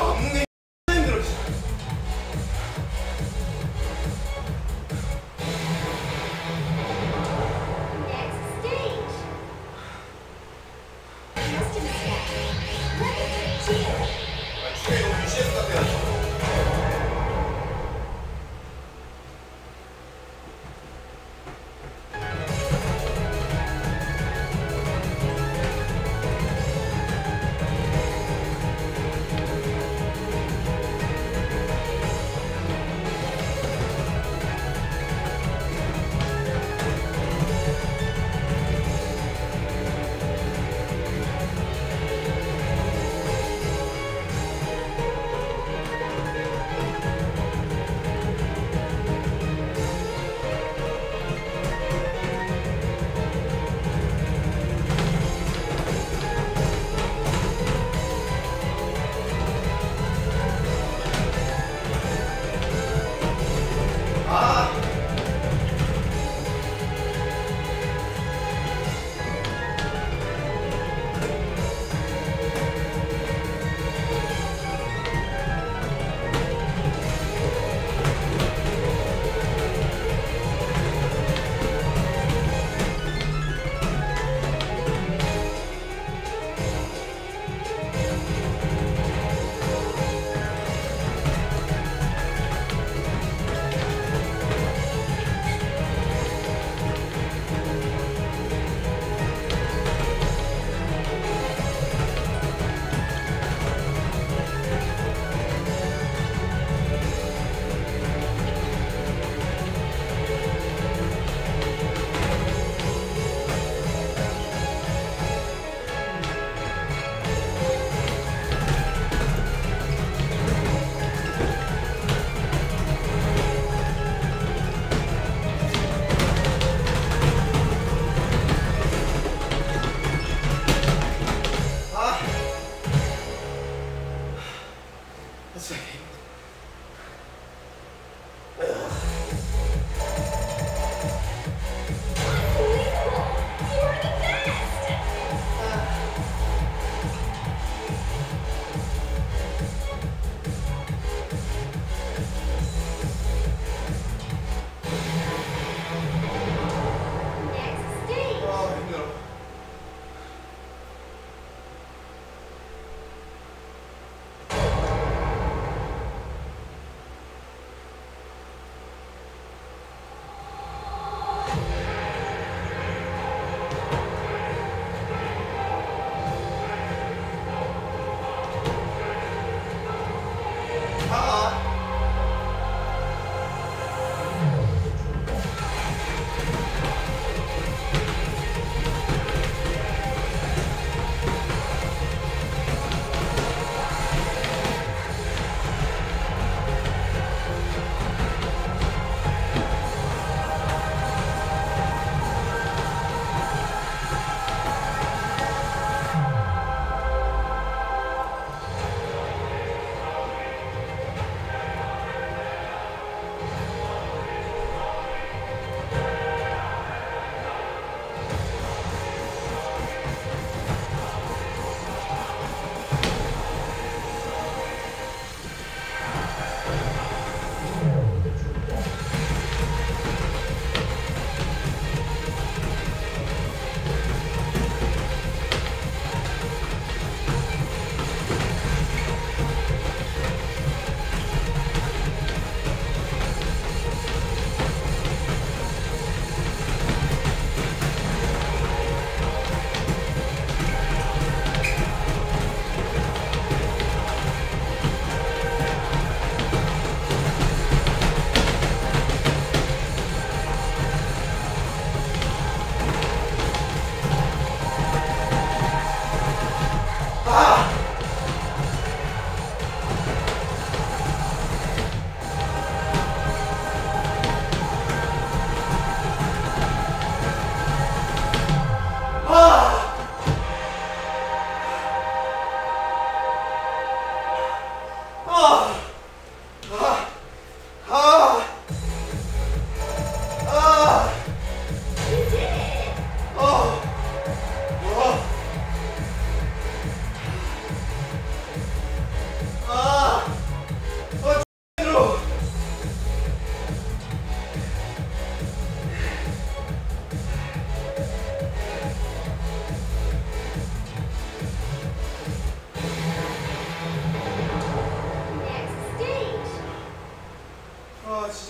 힘들어 안 먹는 게 힘들어 진짜.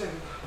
question.